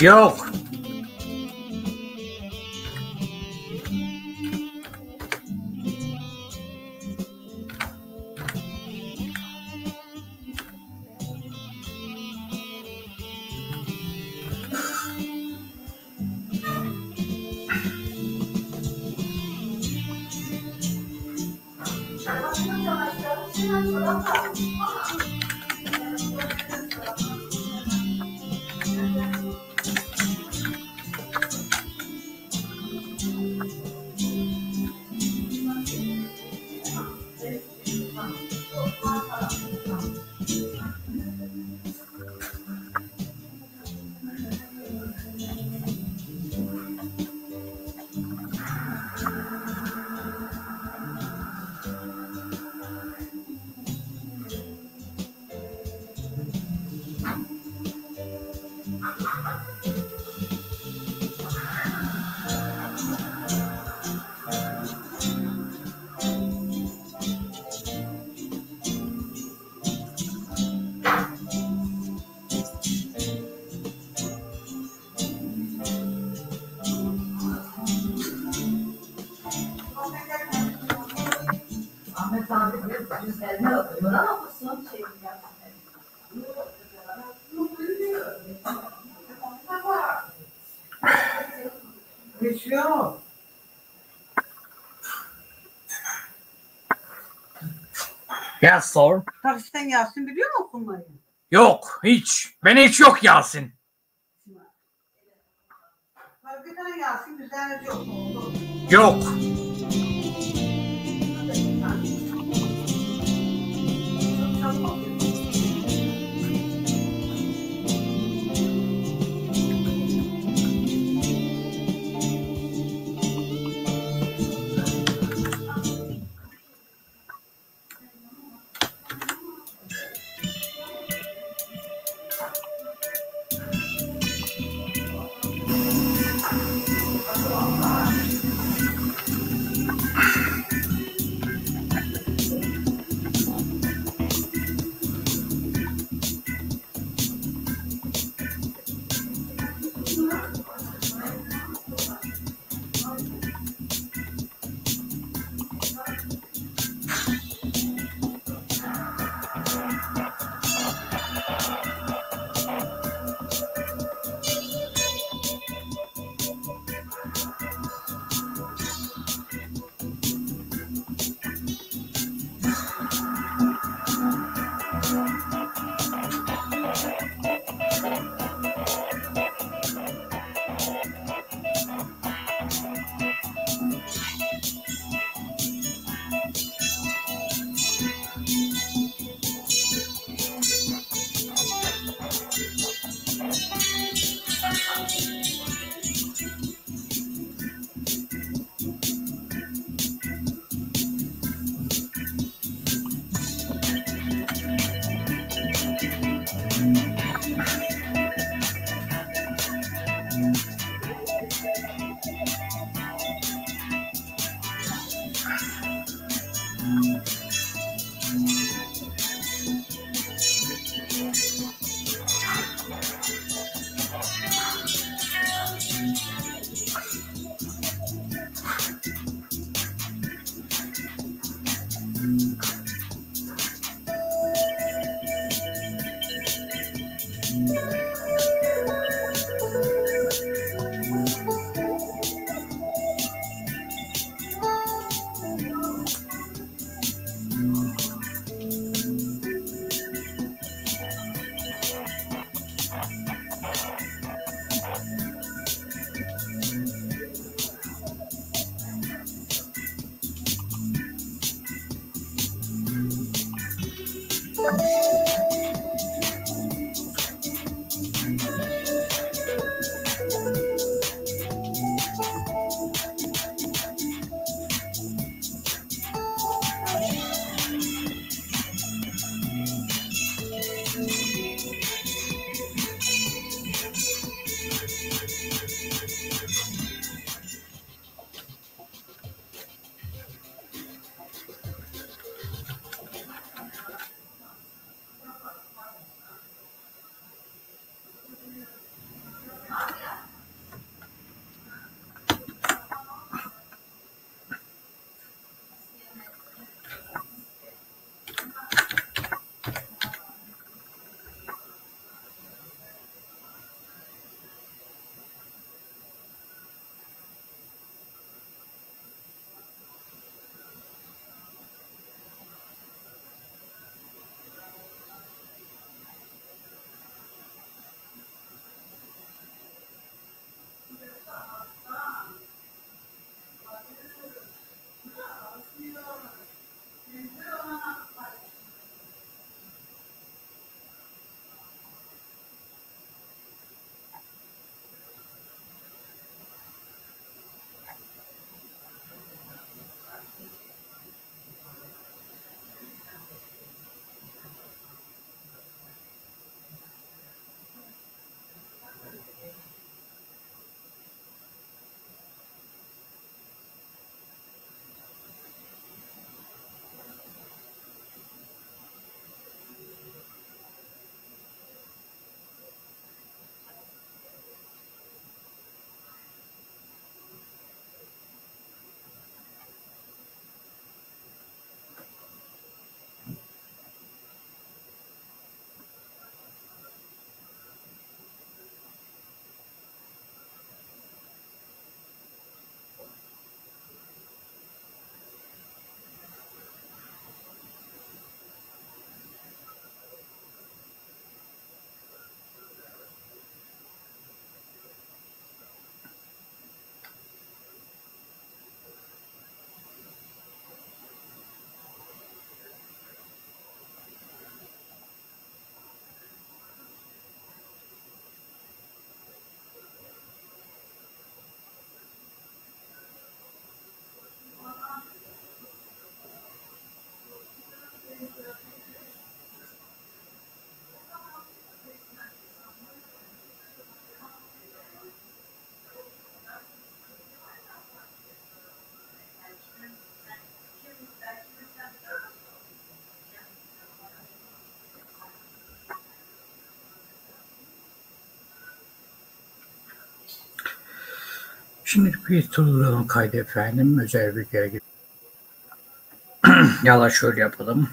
Yok. Ya sor. Taksitten Yasin biliyor mu okumayı? Yok hiç. Ben hiç yok Yasin. Tane Yasin güzel yok oldu. Yok. Şimdi bir turlayalım kaydı efendim. Özel bir git. Yala şöyle yapalım.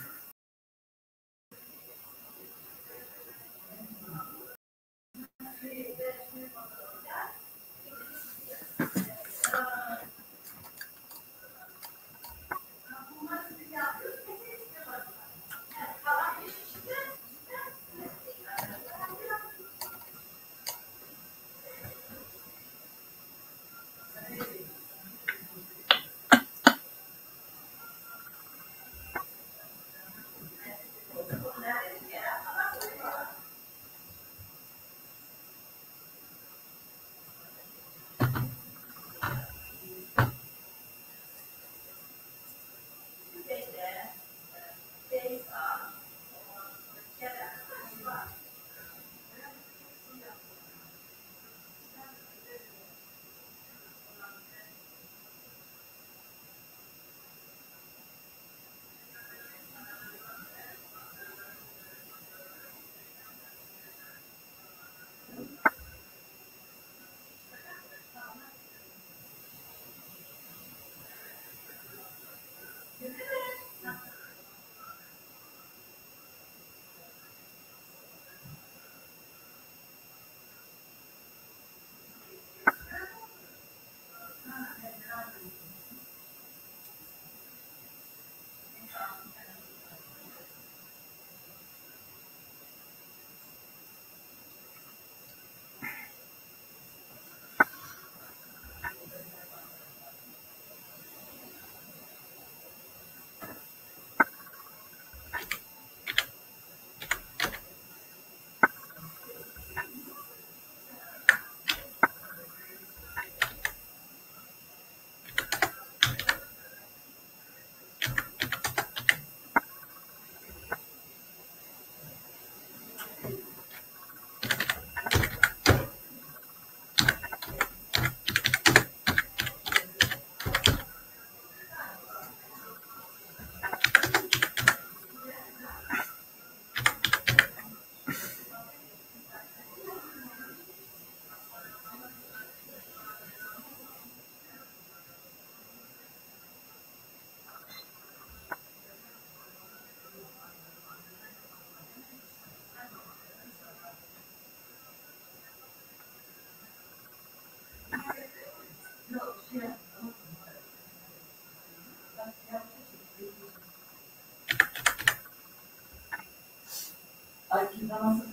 da nossa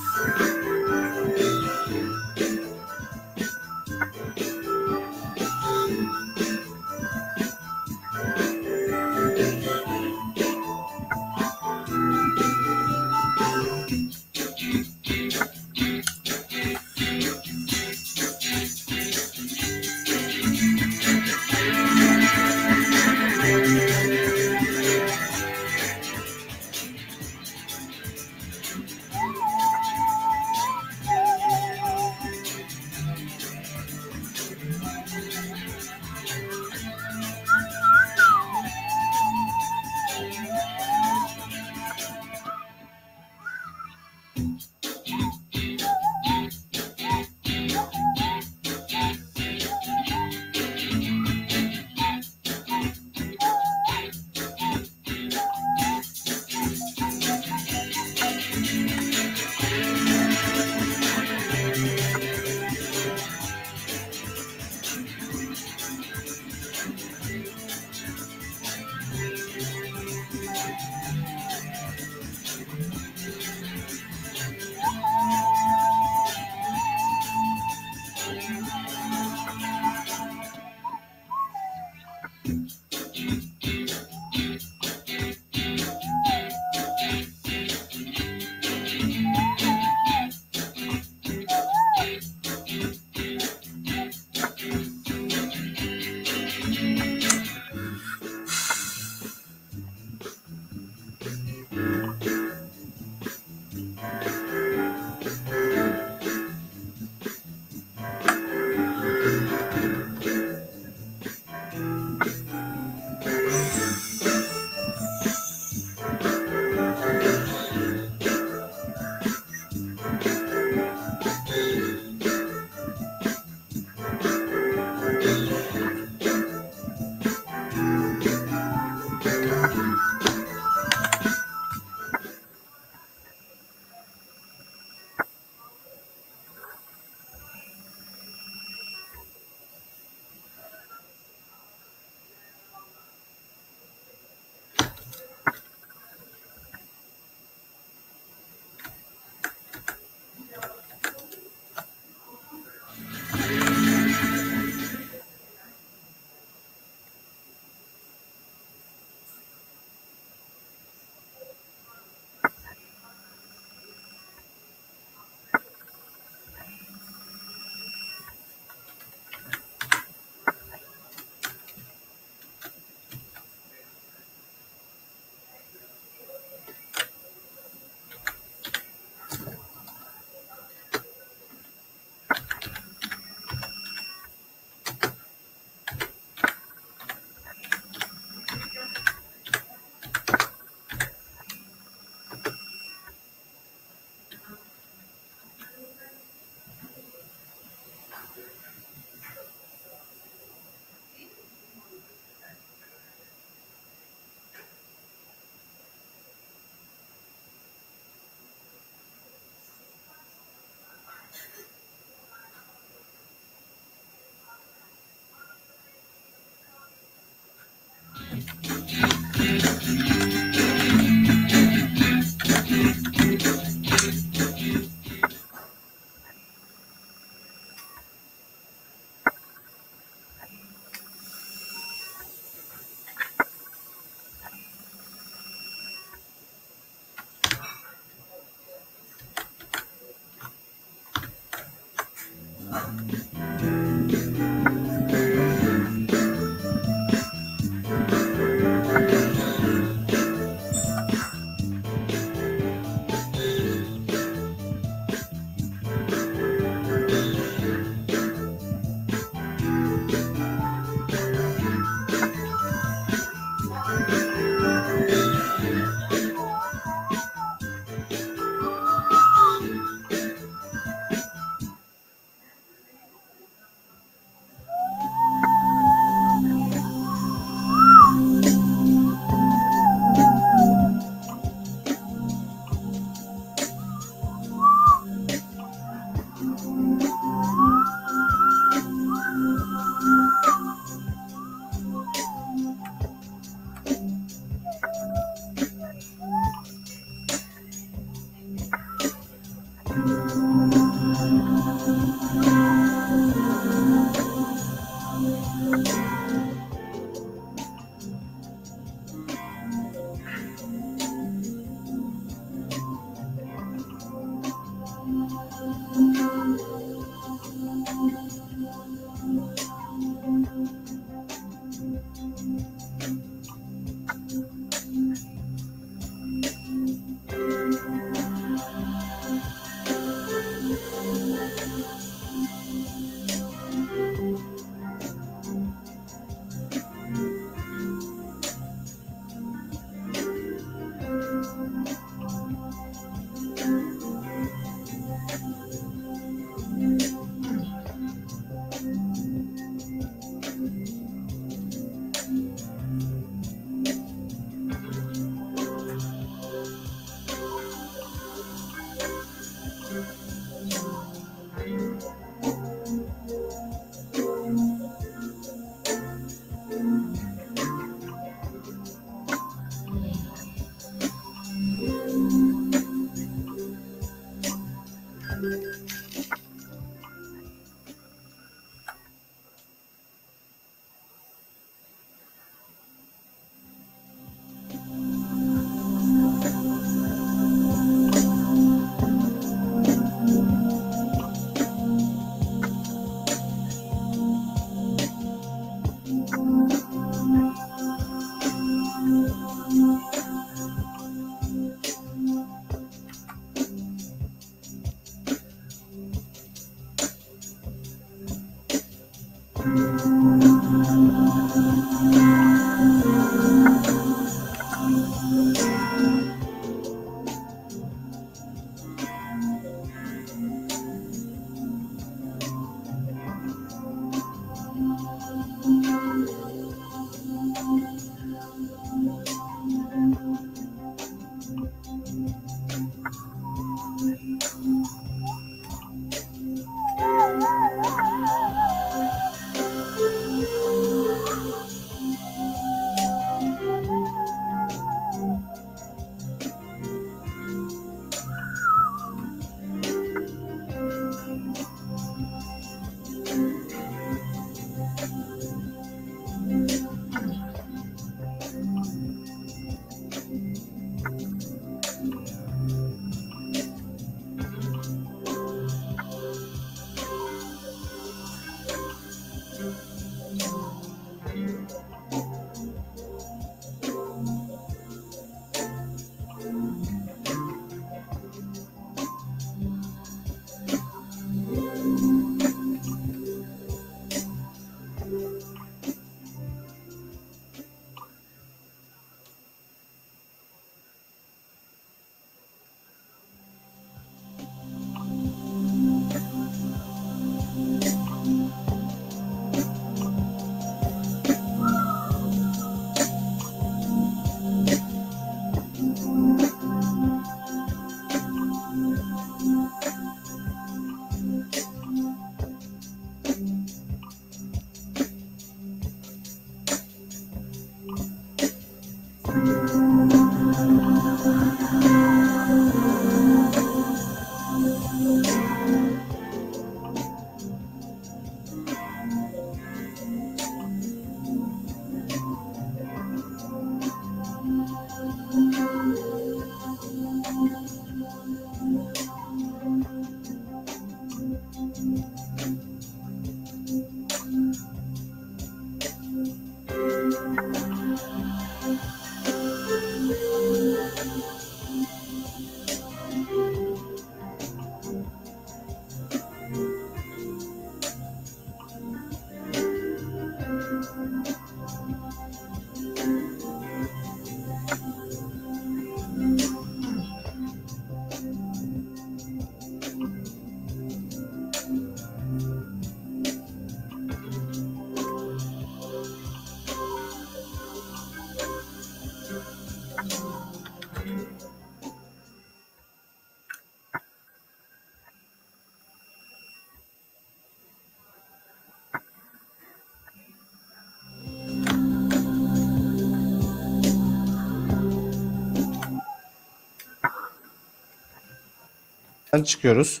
çıkıyoruz.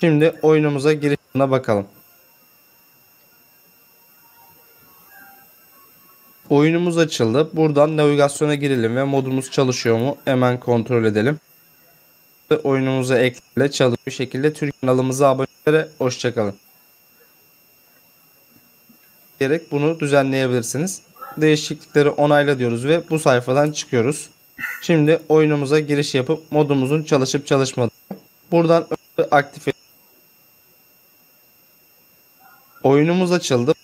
Şimdi oyunumuza girişine bakalım. Oyunumuz açıldı. Buradan navigasyona girelim ve modumuz çalışıyor mu hemen kontrol edelim. Oyunumuza ekle çalışıyor şekilde Türk kanalımıza abone olun. Hoşçakalın. Diyerek bunu düzenleyebilirsiniz. Değişiklikleri onayla diyoruz ve bu sayfadan çıkıyoruz. Şimdi oyunumuza giriş yapıp modumuzun çalışıp çalışmadığını buradan aktif et- Oyunumuz açıldı.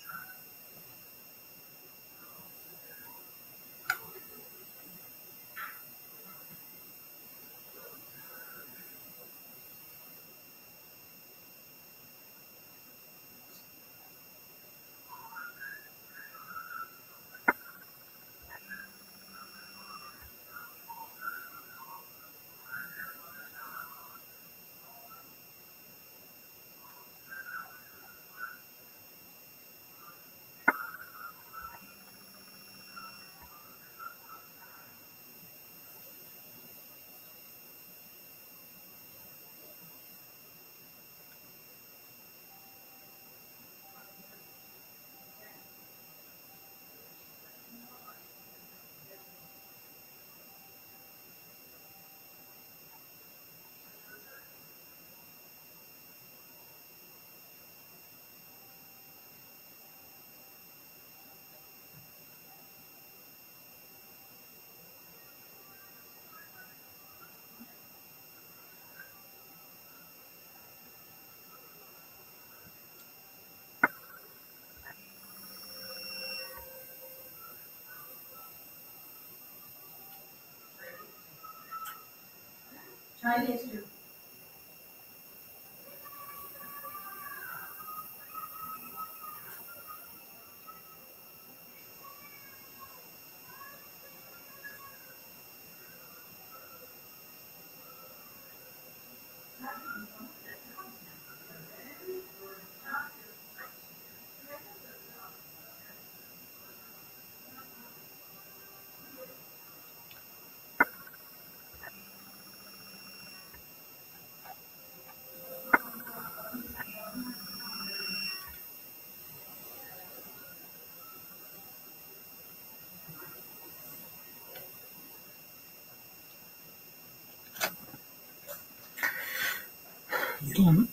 highest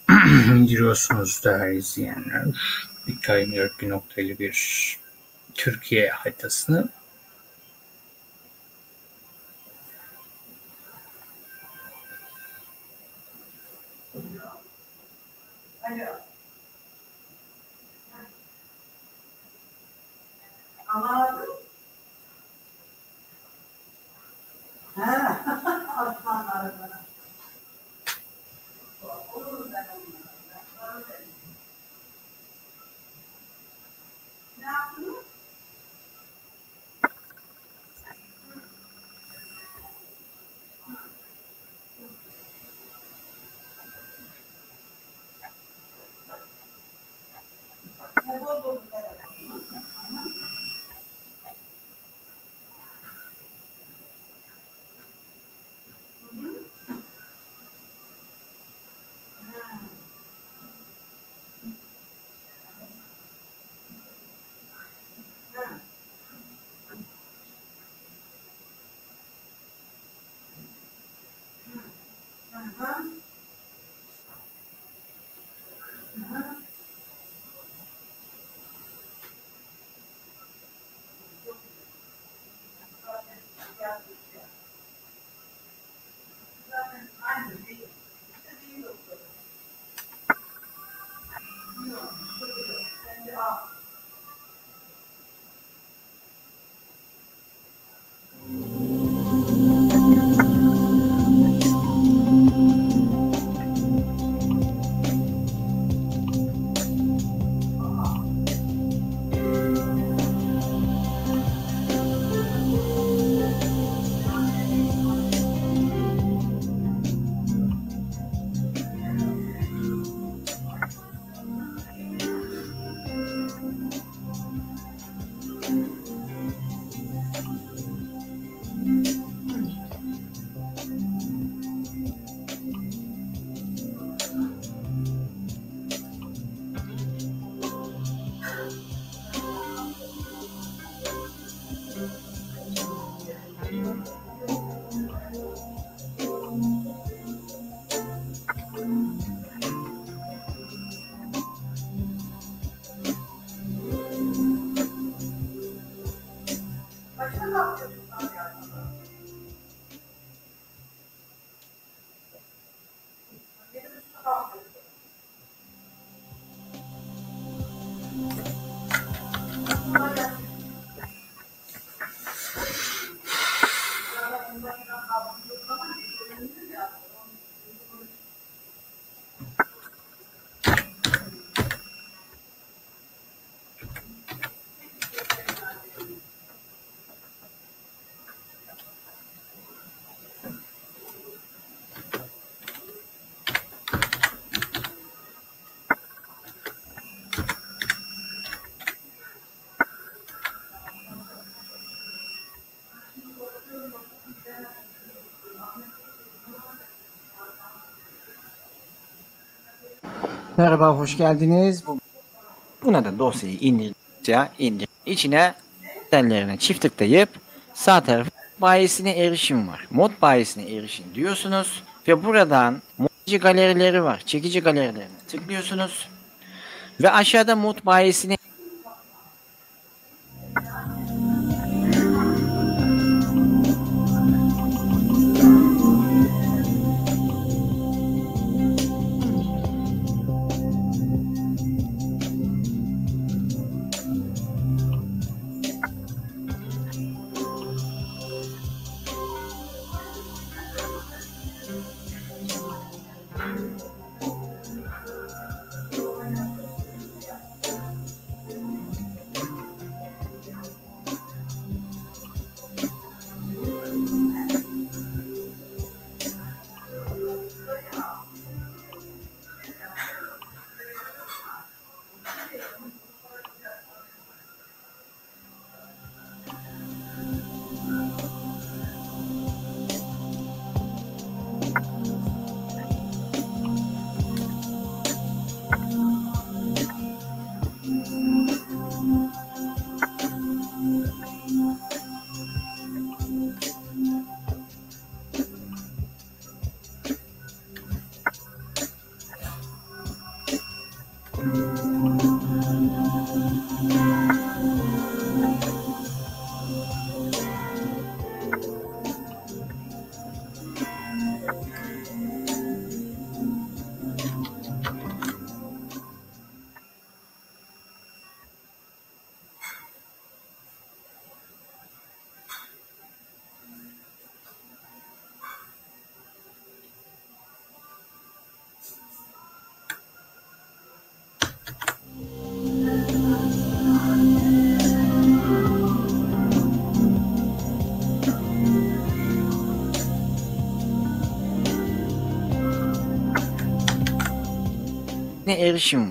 giriyorsunuz değerli izleyenler. Bitcoin 4.51 Türkiye haritasını Merhaba, hoş geldiniz. Bu- Buna da dosyayı indirce indir. İçine tellerine çift tıklayıp sağ taraf bayisine erişim var. Mod bayisine erişim diyorsunuz ve buradan modci galerileri var. Çekici galerilerine tıklıyorsunuz ve aşağıda mod bayisine erişim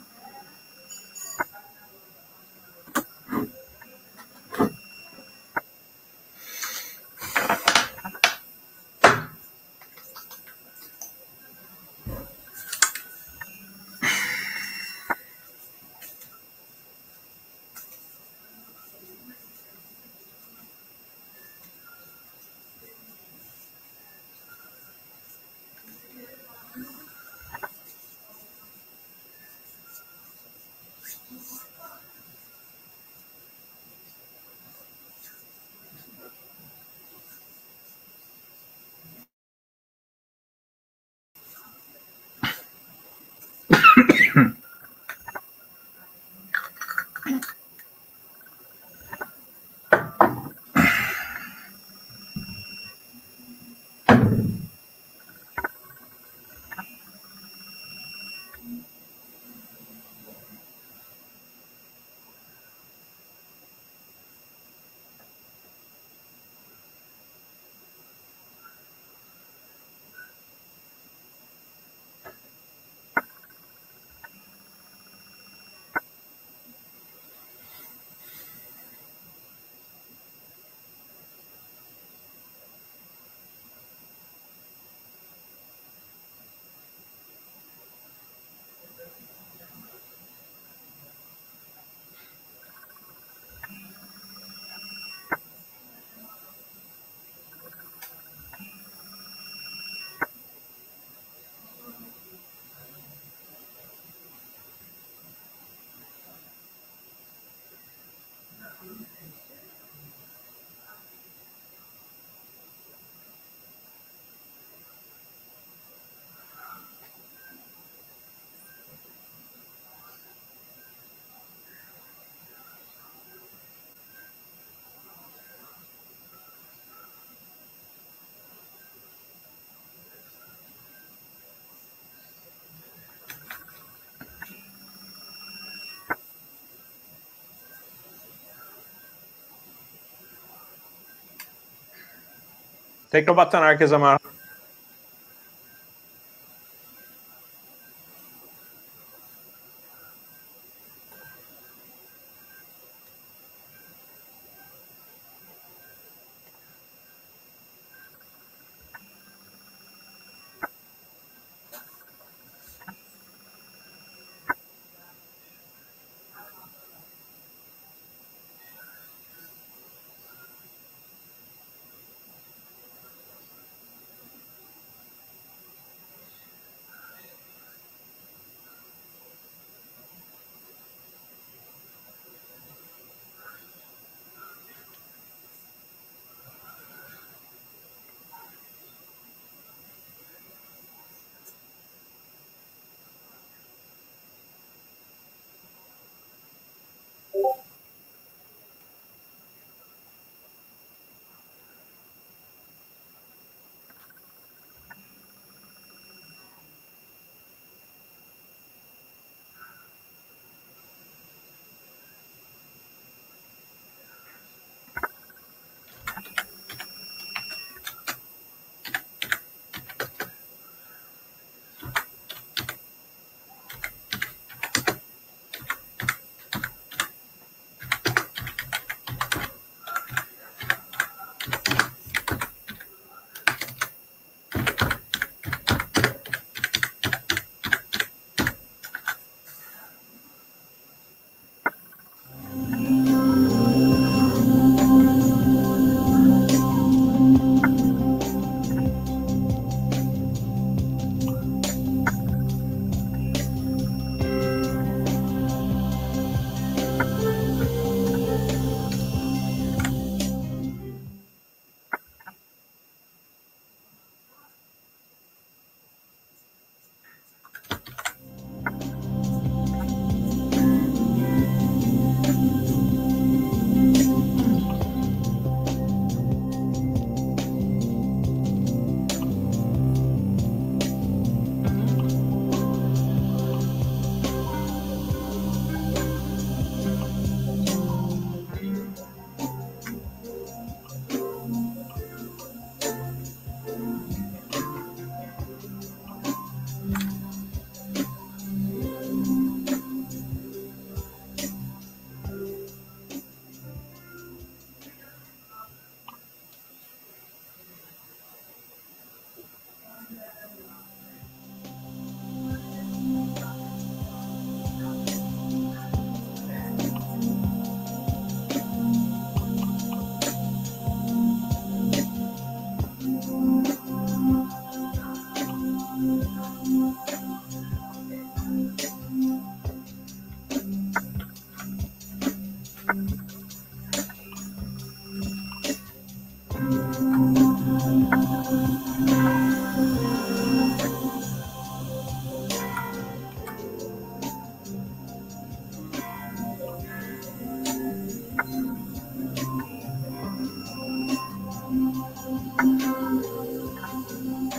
Teknobat'tan herkese merhaba.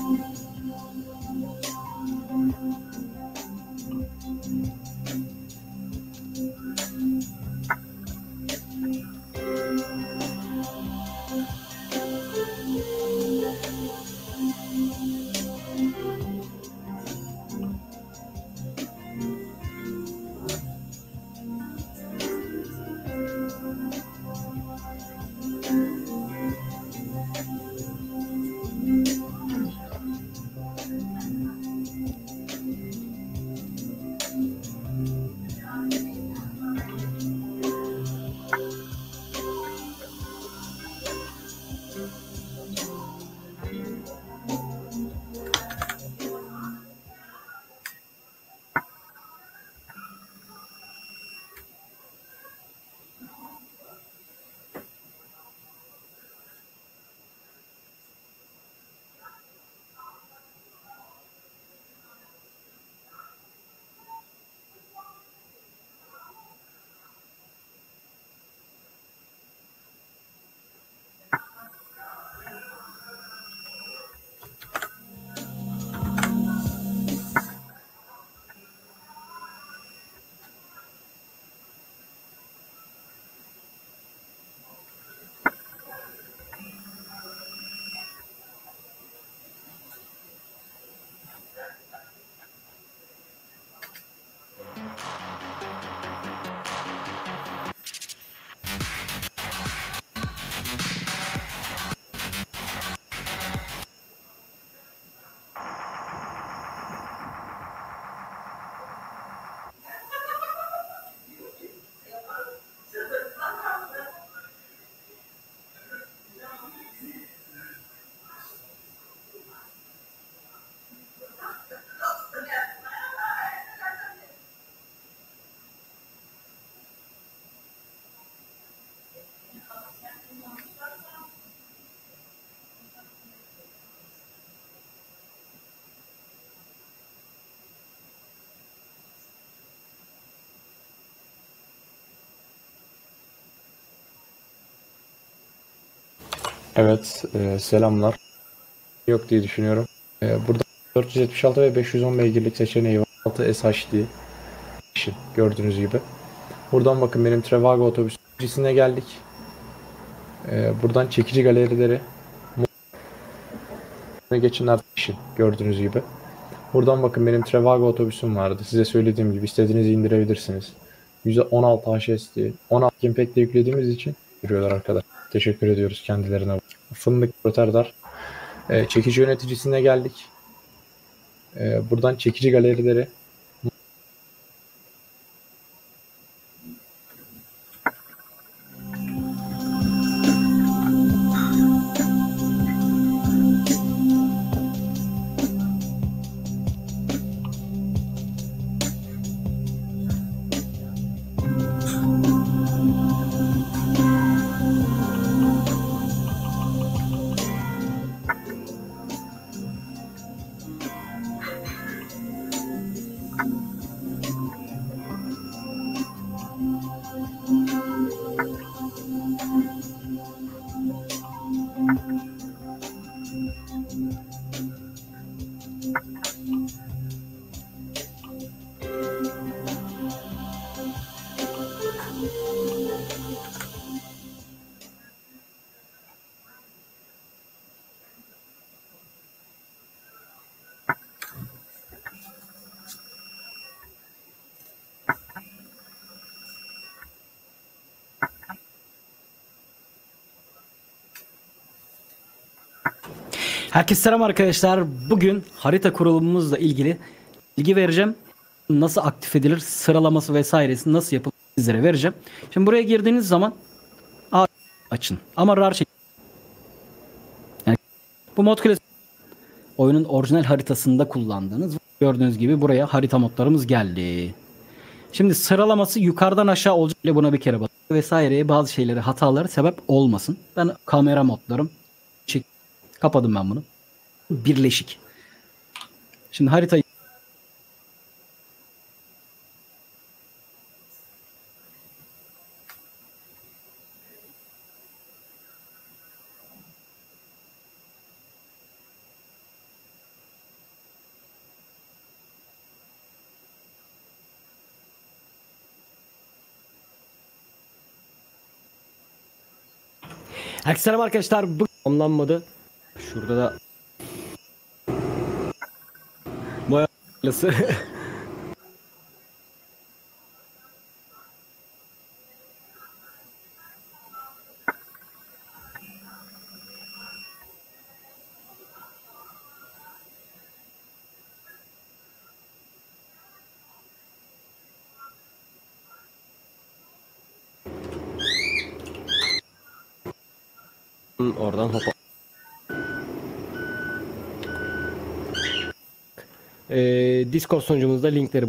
Bye. Evet, e, selamlar. Yok diye düşünüyorum. E, burada 476 ve 510 beygirlik seçeneği var. 6 SHD. İşin gördüğünüz gibi. Buradan bakın benim Trevago otobüsüne geldik. E, buradan çekici galerileri geçin artık işin gördüğünüz gibi. Buradan bakın benim Trevago otobüsüm vardı. Size söylediğim gibi istediğinizi indirebilirsiniz. 116 HSD, 16 Impact'te yüklediğimiz için giriyorlar arkadaşlar. Teşekkür ediyoruz kendilerine. Fındık Rotterdam. Ee, çekici yöneticisine geldik. Ee, buradan çekici galerileri Herkese selam arkadaşlar. Bugün harita kurulumumuzla ilgili bilgi vereceğim. Nasıl aktif edilir, sıralaması vesairesi nasıl yapılır sizlere vereceğim. Şimdi buraya girdiğiniz zaman A açın. Ama RAR şey. Yani bu mod klasik oyunun orijinal haritasında kullandığınız gördüğünüz gibi buraya harita modlarımız geldi. Şimdi sıralaması yukarıdan aşağı olacak. Buna bir kere bak vesaireye bazı şeyleri hataları sebep olmasın. Ben kamera modlarım kapadım ben bunu. Birleşik. Şimdi haritayı Herkese selam arkadaşlar. Bu tamamlanmadı. Şurada da Los... Discord sunucumuzda linkleri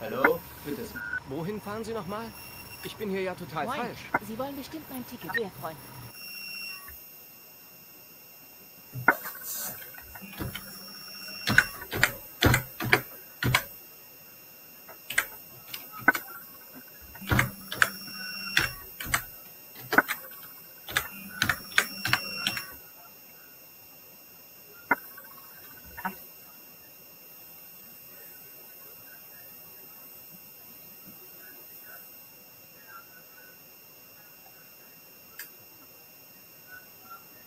Hallo? Bitte. Wohin fahren Sie nochmal? Ich bin hier ja total Moin. falsch. Sie wollen bestimmt mein Ticket, Ihr Freund.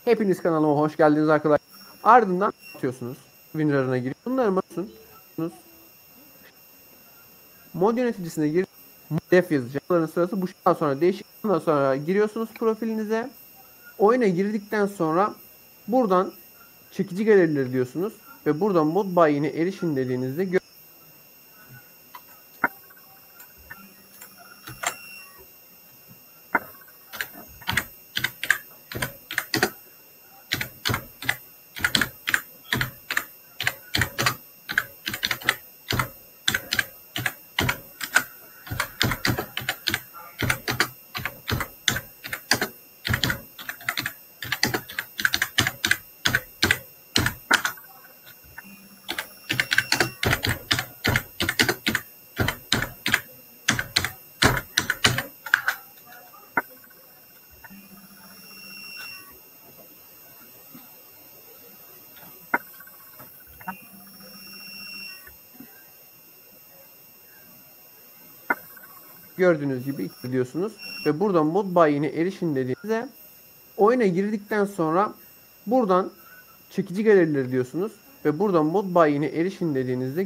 Hepiniz kanalıma hoş geldiniz arkadaşlar. Ardından atıyorsunuz. WinRAR'ına girip bunları basıyorsunuz. Mod yöneticisine gir def yazacak. Bunların sırası bu daha sonra değişik. Ondan sonra giriyorsunuz profilinize. Oyuna girdikten sonra buradan çekici galerileri diyorsunuz ve buradan mod bayine erişin dediğinizde gördüğünüz gibi diyorsunuz ve buradan mod bayine erişin dediğinizde oyuna girdikten sonra buradan çekici galerileri diyorsunuz. Ve buradan mod bayine erişin dediğinizde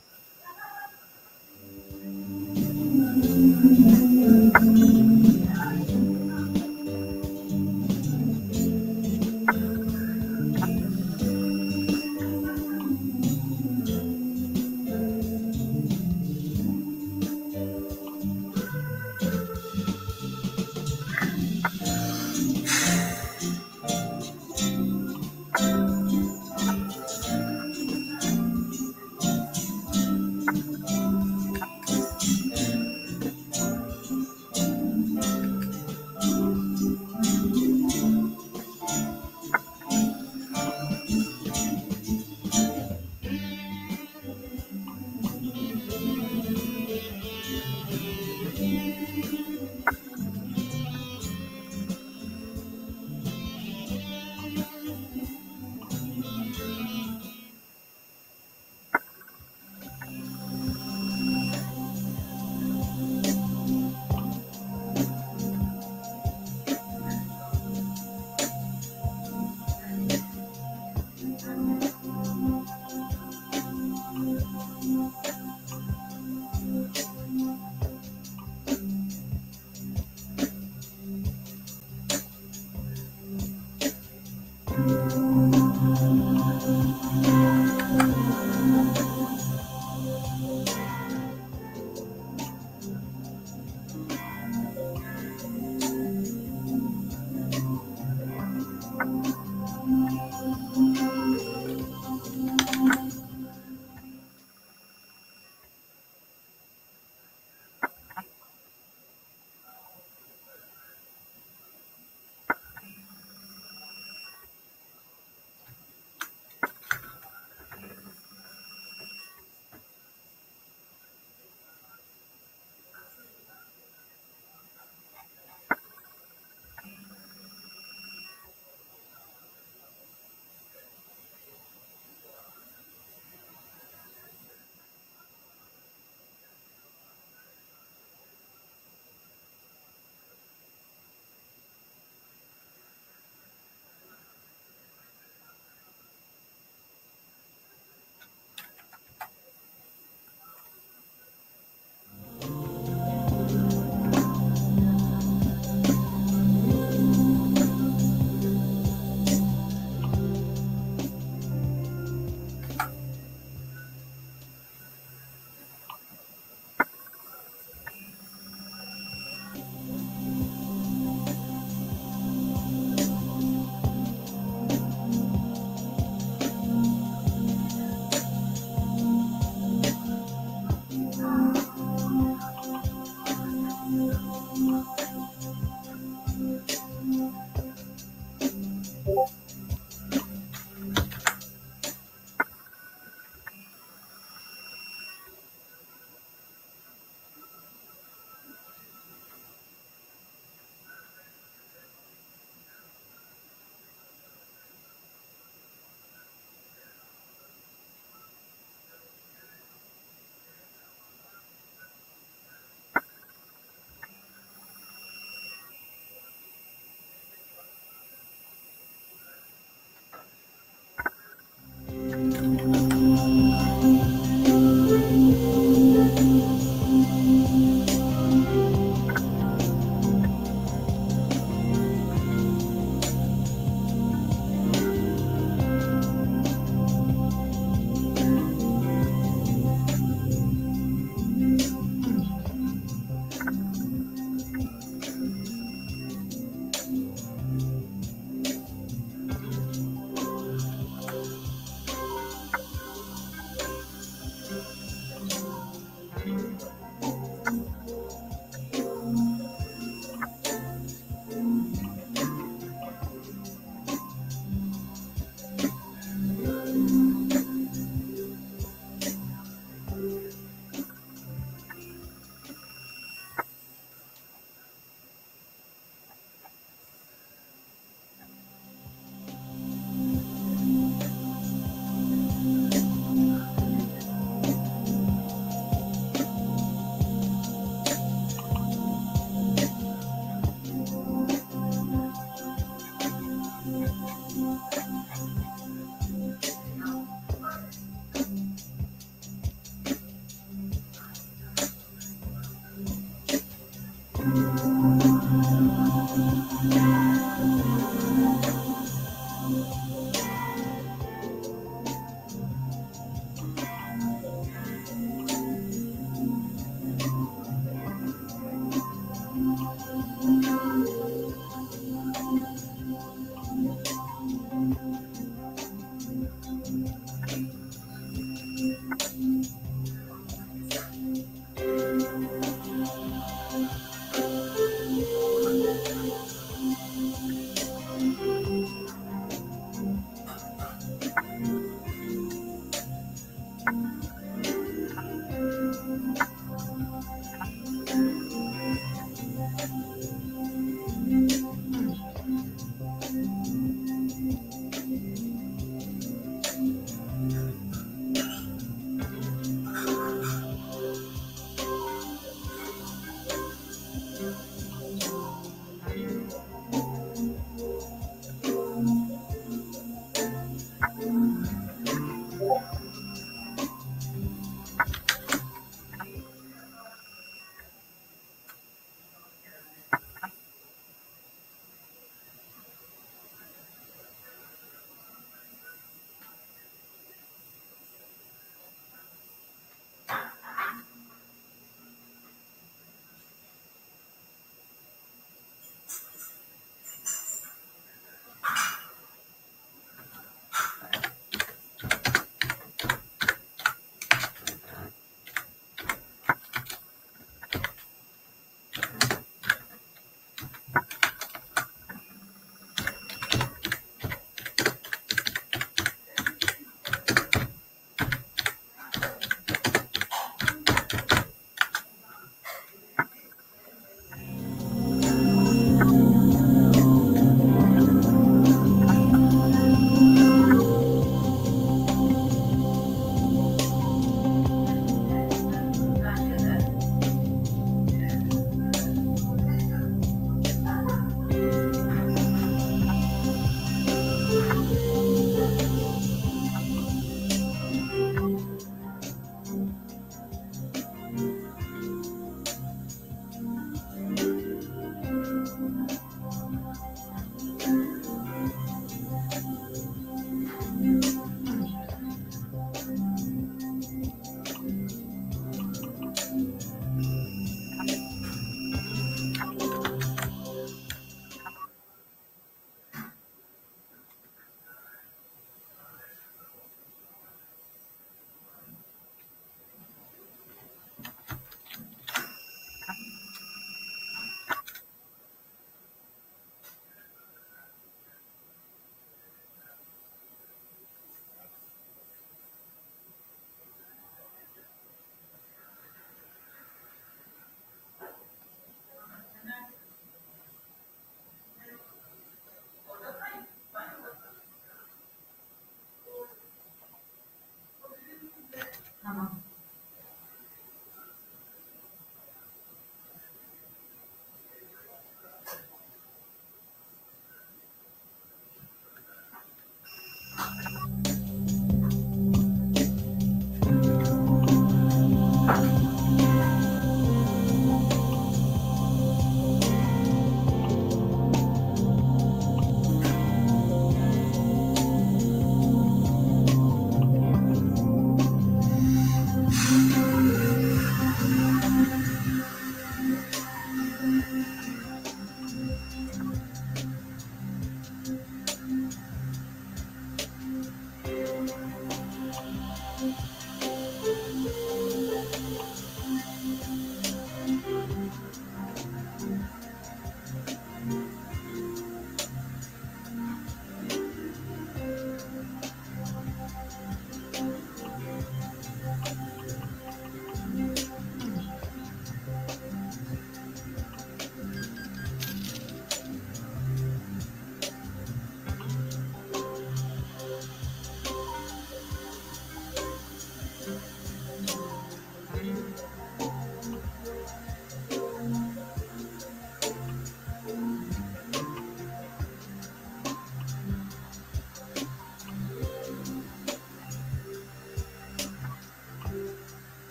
Uh-huh.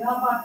Ya var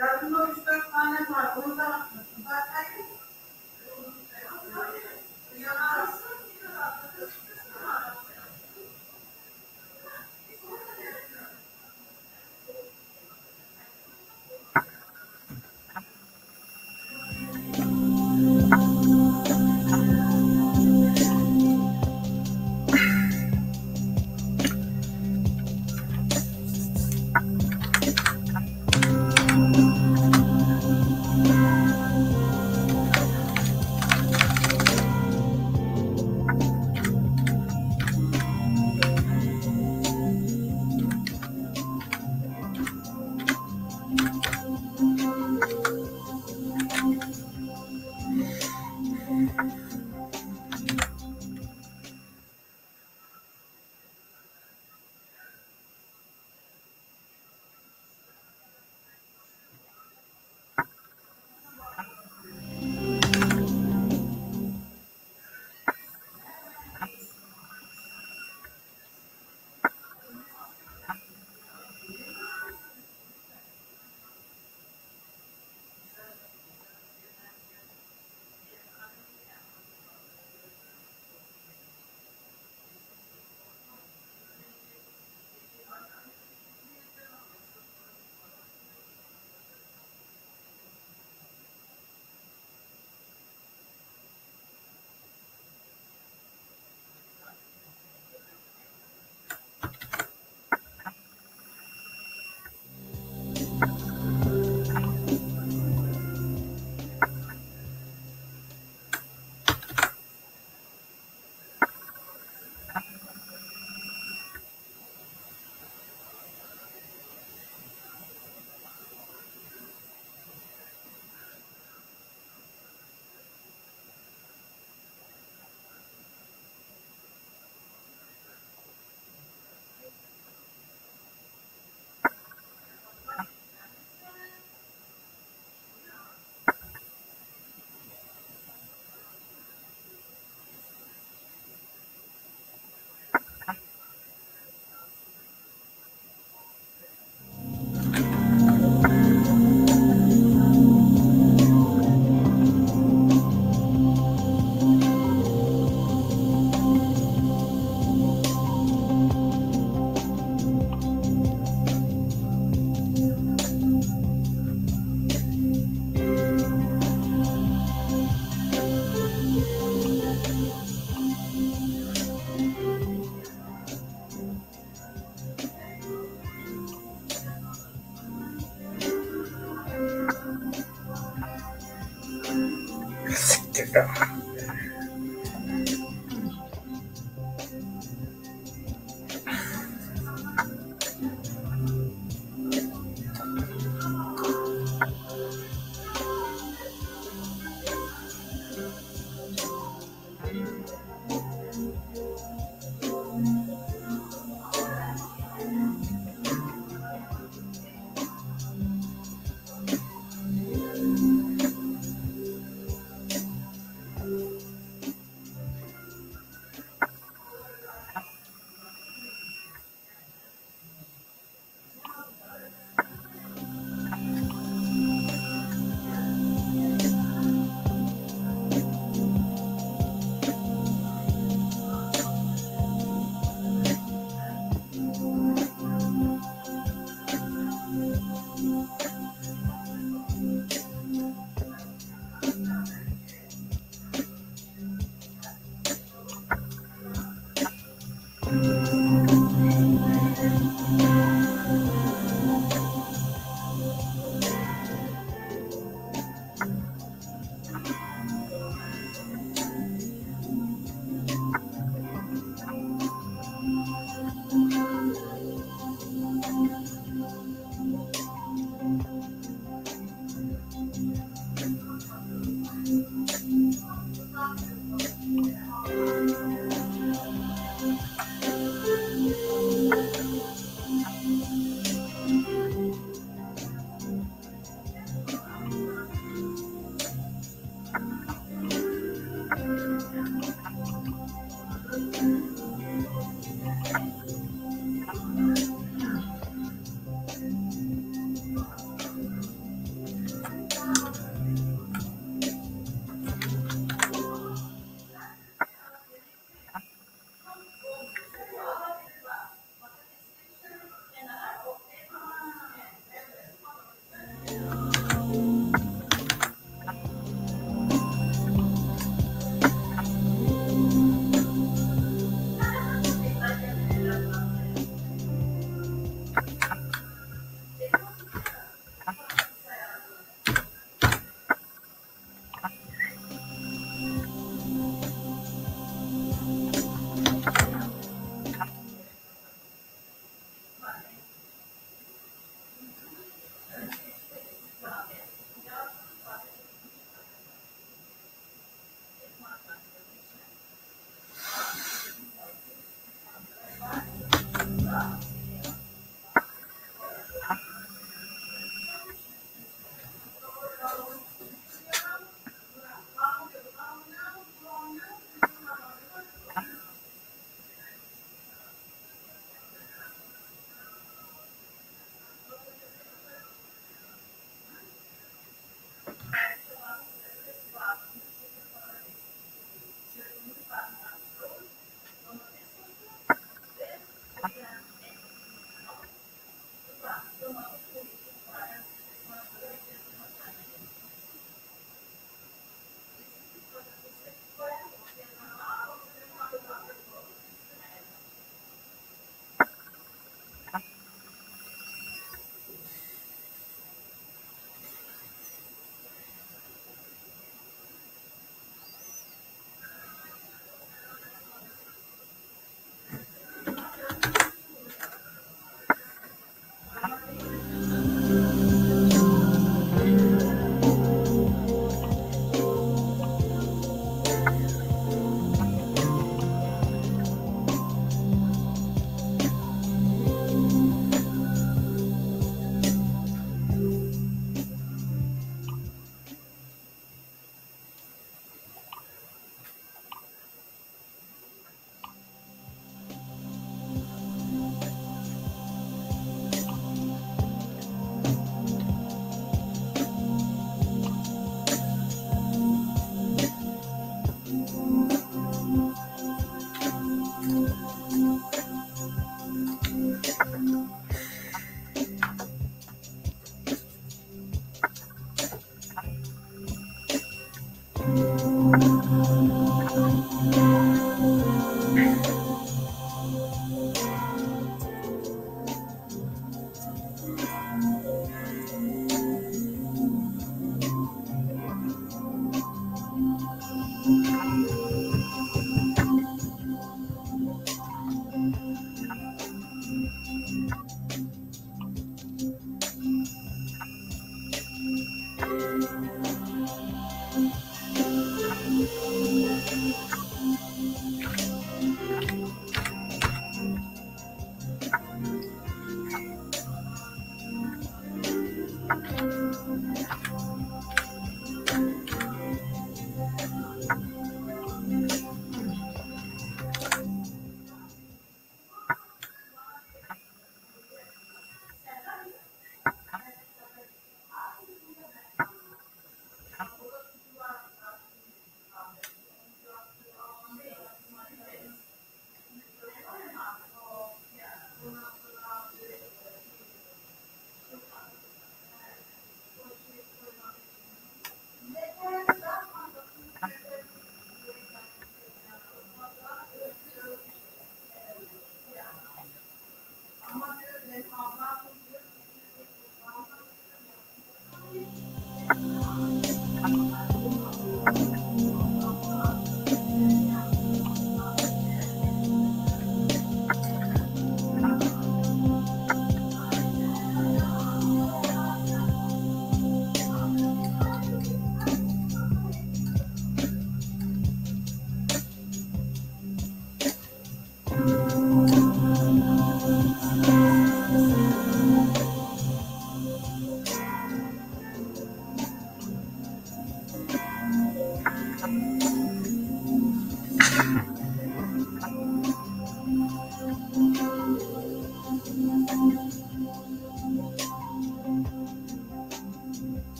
Já não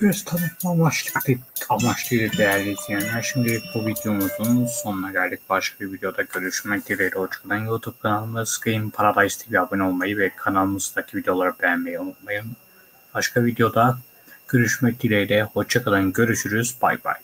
Biraz tanıtma amaçlı, amaçlıydı değerli izleyenler. Şimdilik bu videomuzun sonuna geldik. Başka bir videoda görüşmek dileğiyle. Hoşçakalın. YouTube kanalımız Game Paradise TV abone olmayı ve kanalımızdaki videoları beğenmeyi unutmayın. Başka videoda görüşmek dileğiyle. Hoşçakalın. Görüşürüz. Bay bay.